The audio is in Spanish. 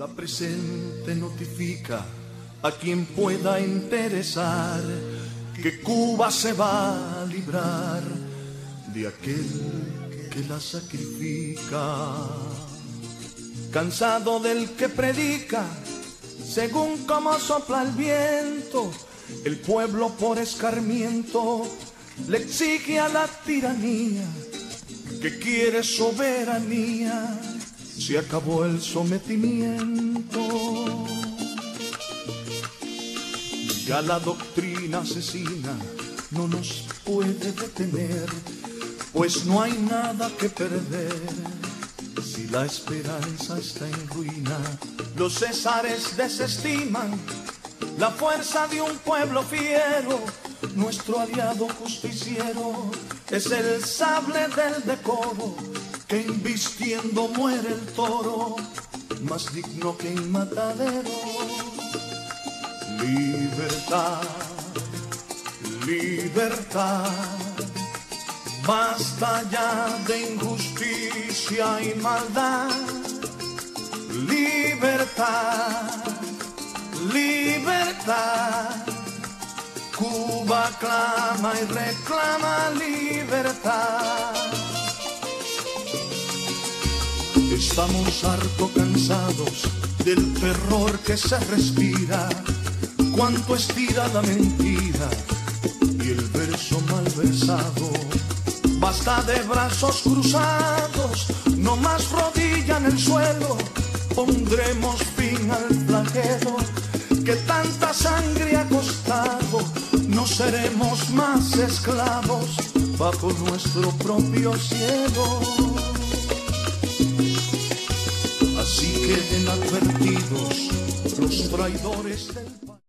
La presente notifica a quien pueda interesar que Cuba se va a librar de aquel que la sacrifica. Cansado del que predica, según como sopla el viento, el pueblo por escarmiento le exige a la tiranía que quiere soberanía. Se acabó el sometimiento. Ya la doctrina asesina no nos puede detener, pues no hay nada que perder. Si la esperanza está en ruina, los césares desestiman la fuerza de un pueblo fiero. Nuestro aliado justiciero es el sable del decoro que invistiendo muere el toro, más digno que en matadero. Libertad, libertad, basta ya de injusticia y maldad. Libertad, libertad. Cuba clama y reclama libertad. Estamos harto cansados del terror que se respira, cuánto estira la mentira y el verso mal versado. Basta de brazos cruzados, no más rodilla en el suelo, pondremos fin al flagelo que tanta sangre ha costado, no seremos más esclavos bajo nuestro propio cielo. queden advertidos los traidores del país.